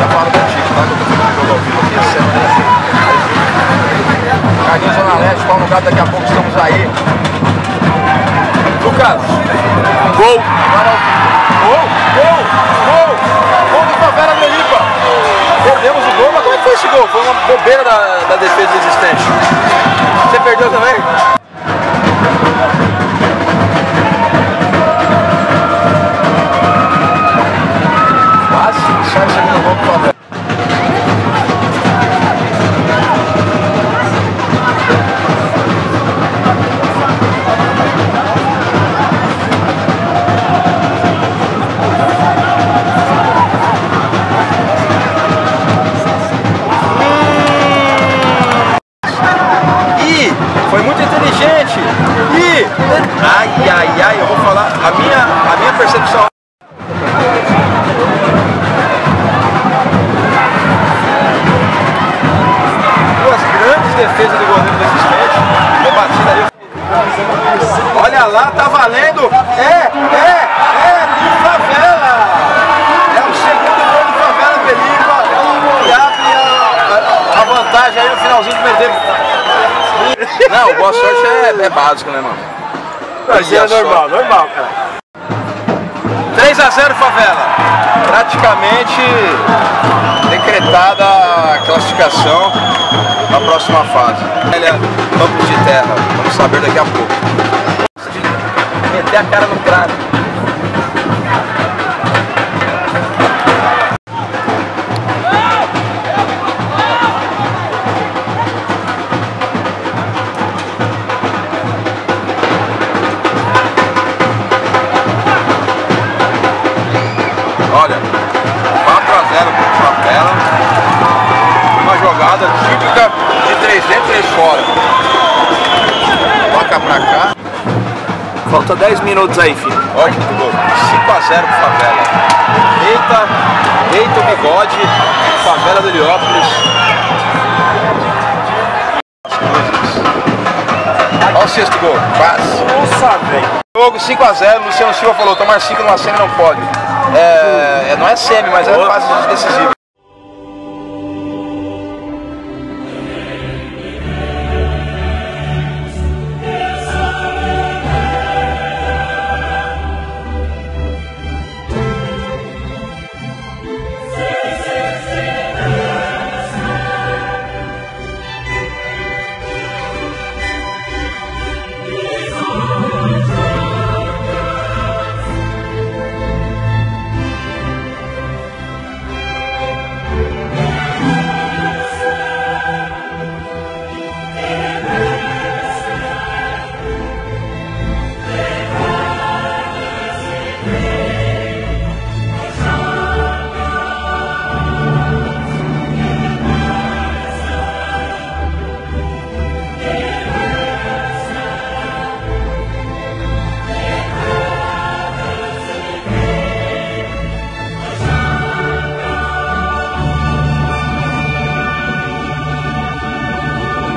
Já falo contigo, tá? Que eu tô fazendo jogo ao vivo aqui essa semana. Carlinhos Zona Leste, qual lugar daqui a pouco estamos aí. Lucas, gol. Agora Gol, gol, gol. Gol do Favela Grelipa. Perdemos o gol, mas como é que foi esse gol? Foi uma bobeira da, da defesa existente. Você perdeu também? A minha, a minha percepção. Duas grandes defesas do goleiro do assistente. Uma batida ali. Olha lá, tá valendo. É, é, é do Favela. É o segundo gol do Favela Periba. E abre a, a- vantagem aí no finalzinho primeiro tempo. Não, boa sorte é, é básico, né, mano? Mas é normal, normal, cara. 3 a 0 Favela. Praticamente decretada a classificação na próxima fase. Olha, Campos de terra. Vamos saber daqui a pouco. Meter a cara no prato. Favela. Uma jogada típica de 3 dentro e 3 fora. Toca pra cá. Falta 10 minutos aí, filho. Olha que gol. 5 a 0 pro Favela. Eita, eita o bigode. Favela do Heliópolis. Olha o sexto gol. Quase. Nossa, velho. Jogo 5 a 0 Luciano Silva falou, tomar 5 numa semi não pode. É, é- não é semi, mas é quase decisivo.